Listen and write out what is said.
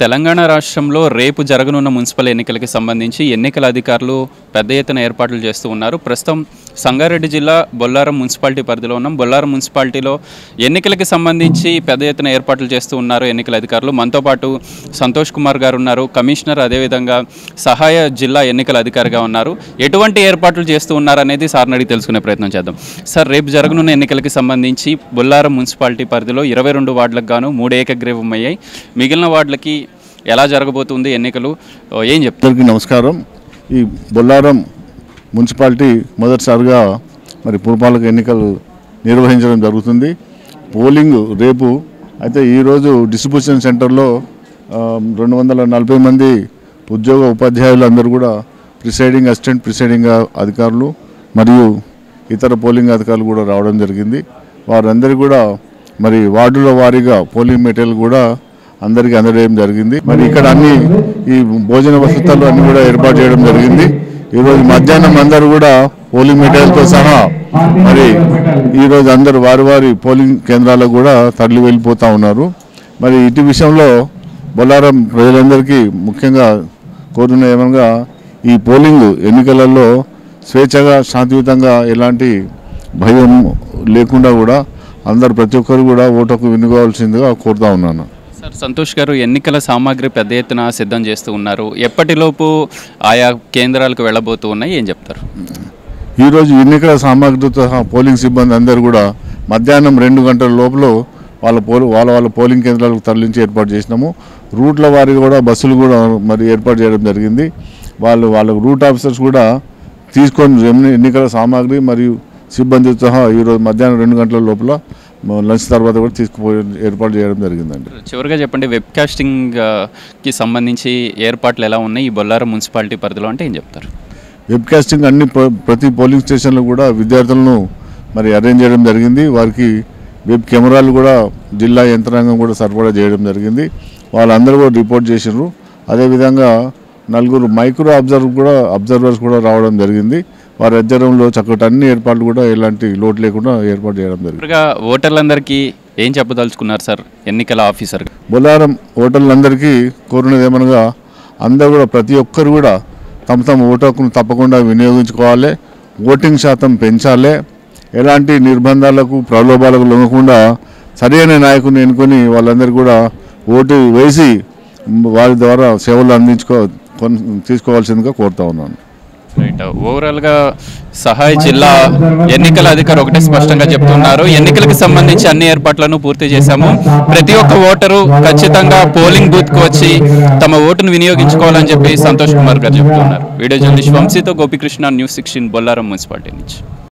తెలంగాణ రాష్ట్రంలో రేపు జరగనున్న మున్సిపల్ ఎన్నికలకి సంబంధించి ఎన్నికల అధికారులు పెద్ద ఎత్తున ఏర్పాట్లు చేస్తూ ఉన్నారు. ప్రస్తుతం సంగారెడ్డి జిల్లా బొల్లారం మున్సిపాలిటీ పరిధిలో ఉన్నాం. బొల్లారం మున్సిపాలిటీలో ఎన్నికలకి సంబంధించి పెద్ద ఎత్తున ఏర్పాట్లు చేస్తూ ఉన్నారు ఎన్నికల అధికారులు. మనతో పాటు సంతోష్ కుమార్ గారు ఉన్నారు. కమిషనర్ అదేవిధంగా సహాయ జిల్లా ఎన్నికల అధికారిగా ఉన్నారు. ఎటువంటి ఏర్పాట్లు చేస్తూ ఉన్నారు అనేది సార్ని అడిగి తెలుసుకునే ప్రయత్నం చేద్దాం. సార్ రేపు జరగనున్న ఎన్నికలకి సంబంధించి బొల్లారం మున్సిపాలిటీ పరిధిలో ఇరవై రెండు వార్డులకు గాను మూడు ఏకగ్రీవం అయ్యాయి మిగిలిన వార్డులకి ఎలా జరగబోతుంది ఎన్నికలు? ఏం చెప్తారు నమస్కారం. ఈ బొల్లారం మున్సిపాలిటీ మొదటిసారిగా మరి పురపాలక ఎన్నికలు నిర్వహించడం జరుగుతుంది. పోలింగ్ రేపు అయితే ఈరోజు డిస్ట్రిబ్యూషన్ సెంటర్లో రెండు వందల నలభై మంది ఉద్యోగ ఉపాధ్యాయులు అందరూ కూడా ప్రిసైడింగ్ అసిస్టెంట్ ప్రిసైడింగ్ అధికారులు మరియు ఇతర పోలింగ్ అధికారులు కూడా రావడం జరిగింది. వారందరూ కూడా మరి వార్డుల వారీగా పోలింగ్ మెటీరియల్ కూడా అందరికీ అందజేయడం జరిగింది. మరి ఇక్కడ అన్ని ఈ భోజన వసతులు అన్నీ కూడా ఏర్పాటు చేయడం జరిగింది. ఈరోజు మధ్యాహ్నం అందరూ కూడా పోలింగ్ మెటీరియల్తో సహా మరి ఈరోజు అందరు వారి వారి పోలింగ్ కేంద్రాలకు కూడా తరలి వెళ్ళిపోతూ ఉన్నారు. మరి ఇటు విషయంలో బొల్లారం ప్రజలందరికీ ముఖ్యంగా కోరుతున్న ఏమనగా ఈ పోలింగ్ ఎన్నికలలో స్వేచ్ఛగా శాంతియుతంగా ఎలాంటి భయం లేకుండా కూడా అందరు ప్రతి ఒక్కరు కూడా ఓటుకు వినుకోవాల్సిందిగా కోరుతా ఉన్నాను. సంతోష్ గారు ఎన్నికల సామాగ్రి పెద్ద ఎత్తున సిద్ధం చేస్తూ ఉన్నారు. ఎప్పటిలోపు ఆయా కేంద్రాలకు వెళ్ళబోతూ ఉన్నాయి? ఏం చెప్తారు? ఈరోజు ఎన్నికల సామాగ్రితో పోలింగ్ సిబ్బంది అందరూ కూడా మధ్యాహ్నం రెండు గంటల లోపల వాళ్ళ పోలి వాళ్ళ వాళ్ళ పోలింగ్ కేంద్రాలకు తరలించి ఏర్పాటు చేసినాము. రూట్ల వారి కూడా బస్సులు కూడా మరి ఏర్పాటు చేయడం జరిగింది. వాళ్ళు వాళ్ళ రూట్ ఆఫీసర్స్ కూడా తీసుకొని ఎన్నికల సామాగ్రి మరియు సిబ్బందితో ఈరోజు మధ్యాహ్నం రెండు గంటల లోపల లంచ్ తర్వాత కూడా తీసుకుపోయి ఏర్పాటు చేయడం జరిగిందండి. చివరిగా చెప్పండి వెబ్ కాస్టింగ్ ఆ, కి సంబంధించి ఏర్పాట్లు ఎలా ఉన్నాయి? ఈ బొల్లారం మున్సిపాలిటీ పరిధిలో అంటే ఏం చెప్తారు? వెబ్ కాస్టింగ్ అన్ని ప్ర- ప్రతి పోలింగ్ స్టేషన్లో కూడా విద్యార్థులను మరి అరేంజ్ చేయడం జరిగింది. వారికి వెబ్ కెమెరాలు కూడా జిల్లా యంత్రాంగం కూడా సరఫరా చేయడం జరిగింది. వాళ్ళందరూ కూడా రిపోర్ట్ చేసినారు అదేవిధంగా నలుగురు మైక్రో అబ్జర్వ్ కూడా అబ్జర్వర్స్ కూడా రావడం జరిగింది. వారి అధ్యయనంలో చక్కటి అన్ని ఏర్పాట్లు కూడా ఎలాంటి లోటు లేకుండా ఏర్పాటు చేయడం జరిగింది. ఓటర్లందరికీ ఏం చెప్పదలుచుకున్నారు సార్? ఎన్నికల ఆఫీసర్. బొల్లారం ఓటర్లందరికీ కోరినది ఏమనగా అందరూ కూడా ప్రతి ఒక్కరు కూడా తమ తమ ఓటు హక్కును తప్పకుండా వినియోగించుకోవాలి ఓటింగ్ శాతం పెంచాలి ఎలాంటి నిర్బంధాలకు ప్రలోభాలకు లొంగకుండా సరైన నాయకుని ఎన్నుకొని వాళ్ళందరూ కూడా ఓటు వేసి వారి ద్వారా సేవలు అందించుకో తీసుకోవాల్సిందిగా కోరుతా ఉన్నాను. రైట్ ఓవరాల్గా సహాయ జిల్లా ఎన్నికల అధికారి ఒకటే స్పష్టంగా చెప్తున్నారు. ఎన్నికలకు సంబంధించి అన్ని ఏర్పాట్లను పూర్తి చేశాము. ప్రతి ఒక్క ఓటరు ఖచ్చితంగా పోలింగ్ బూత్కు వచ్చి తమ ఓటును వినియోగించుకోవాలని చెప్పి సంతోష్ కుమార్ గారు చెప్తున్నారు. Video journalist వంశీతో Gopikrishna news sixteen Bollaram municipality నుంచి.